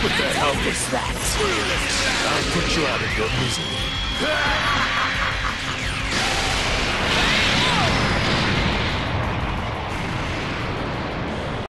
What the hell was that? I'll put you out of your misery.